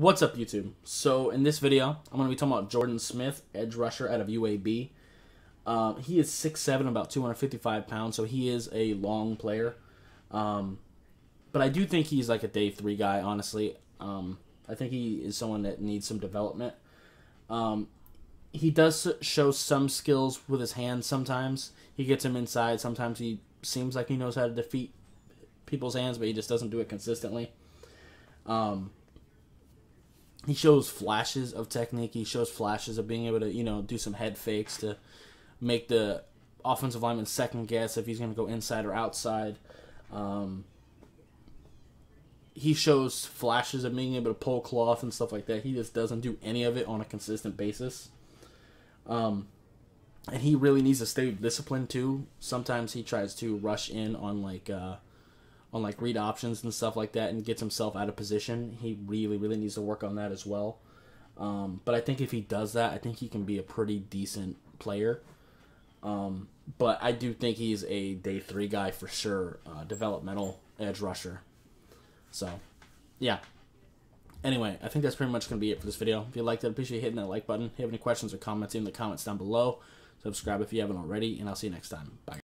What's up, YouTube? So, in this video, I'm going to be talking about Jordan Smith, edge rusher out of UAB. Um, he is 6'7", about 255 pounds, so he is a long player. Um, but I do think he's like a day three guy, honestly. Um, I think he is someone that needs some development. Um, he does show some skills with his hands sometimes. He gets him inside. Sometimes he seems like he knows how to defeat people's hands, but he just doesn't do it consistently. Um, he shows flashes of technique. He shows flashes of being able to, you know, do some head fakes to make the offensive lineman second guess if he's going to go inside or outside. Um, he shows flashes of being able to pull cloth and stuff like that. He just doesn't do any of it on a consistent basis. Um, and he really needs to stay disciplined too. Sometimes he tries to rush in on like uh, on like read options and stuff like that and gets himself out of position. He really really needs to work on that as well. Um, but I think if he does that, I think he can be a pretty decent player. Um, but I do think he's a day three guy for sure, uh, developmental edge rusher. So, yeah. Anyway, I think that's pretty much going to be it for this video. If you liked it, appreciate hitting that like button. If you have any questions or comments leave in the comments down below, subscribe if you haven't already, and I'll see you next time. Bye.